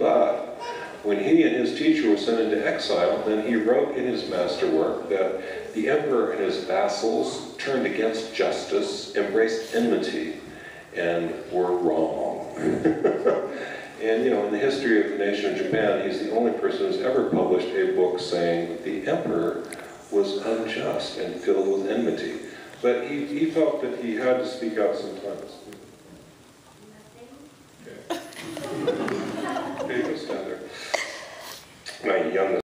But when he and his teacher were sent into exile, then he wrote in his masterwork that the emperor and his vassals turned against justice, embraced enmity, and were wrong. and you know, in the history of the nation of Japan, he's the only person who's ever published a book saying that the emperor was unjust and filled with enmity. But he, he felt that he had to speak out sometimes. 那一样的。